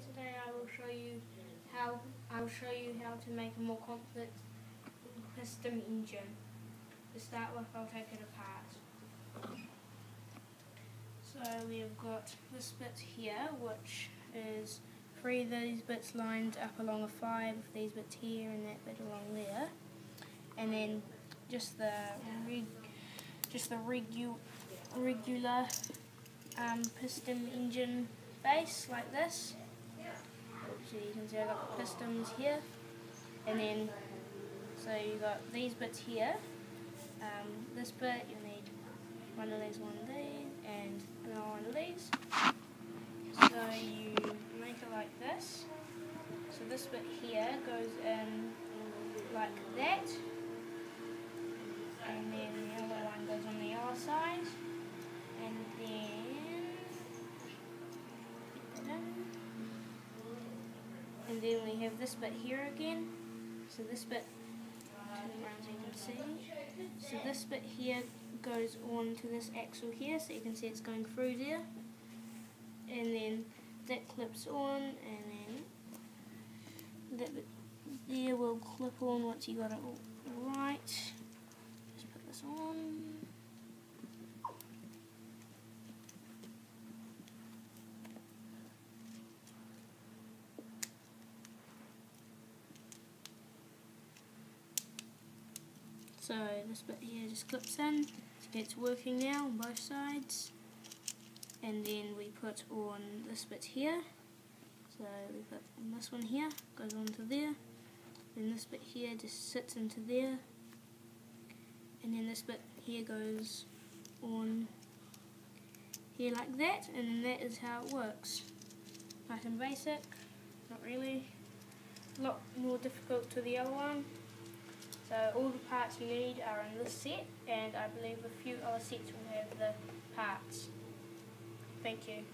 today I will show you how I will show you how to make a more complex piston engine. To start with I'll take it apart. So we've got this bit here which is three of these bits lined up along a five, these bits here and that bit along there. And then just the reg just the regu regular um, piston engine base like this. So you can see I've got pistons here. And then, so you've got these bits here. Um, this bit, you need one of these, one of these, and another one of these. So you make it like this. So this bit here goes in like that. And then we have this bit here again. So this bit. So this bit here goes on to this axle here, so you can see it's going through there. And then that clips on, and then that bit there will clip on once you got it all right. Just put this on. So this bit here just clips in. It's working now on both sides. And then we put on this bit here. So we put on this one here, goes onto there. Then this bit here just sits into there. And then this bit here goes on here like that. And that is how it works. Nice and basic, not really. A lot more difficult to the other one. So all the parts you need are in this set and I believe a few other sets will have the parts. Thank you.